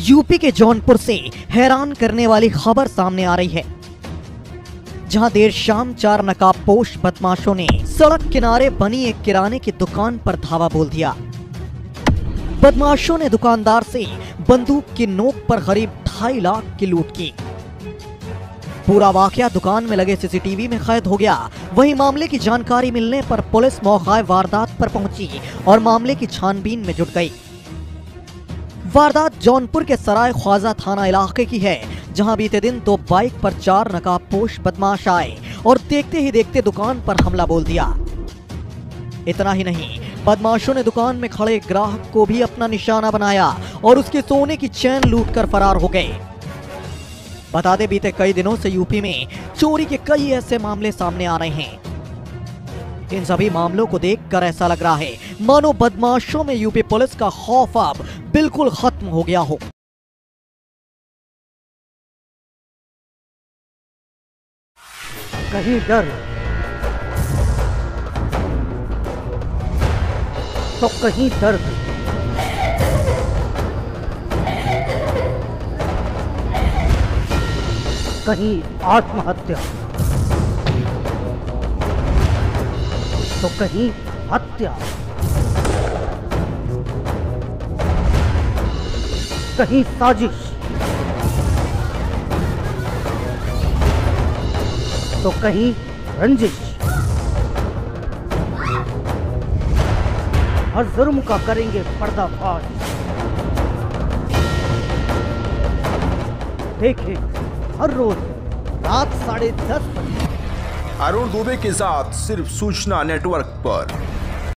UP के जौनपुर से हैरान करने वाली खबर सामने आ रही है, जहाँ देर शाम चार नकाबपोश बदमाशों ने सड़क किनारे बनी एक किराने की दुकान पर धावा बोल दिया। बदमाशों ने दुकानदार से बंदूक की नोक पर करीब ढाई लाख की लूट की। पूरा वाकया दुकान में लगे सीसीटीवी में कैद हो गया। वहीं मामले की जानकारी मिलने पर पुलिस मौका वारदात पर पहुँची और मामले की छानबीन में जुट गई। वारदात जौनपुर के सराय ख्वाजा थाना इलाके की है, जहाँ बीते दिन दो बाइक पर चार नकाबपोश बदमाश आए और देखते ही देखते दुकान पर हमला बोल दिया। इतना ही नहीं, बदमाशों ने दुकान में खड़े ग्राहक को भी अपना निशाना बनाया और उसके सोने की चैन लूट कर फरार हो गए। बता दे, बीते कई दिनों से यूपी में चोरी के कई ऐसे मामले सामने आ रहे हैं। इन सभी मामलों को देखकर ऐसा लग रहा है, मानो बदमाशों में यूपी पुलिस का खौफ अब बिल्कुल खत्म हो गया हो। कहीं डर? तो कहीं दर्द। कहीं आत्महत्या। तो कहीं हत्या। कहीं साजिश। तो कहीं रंजिश। हर जुर्म का करेंगे पर्दाफाश। देखें, हर रोज रात साढ़े दस बजे। अरुण दुबे के साथ सिर्फ़ सूचना नेटवर्क पर।